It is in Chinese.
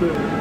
对。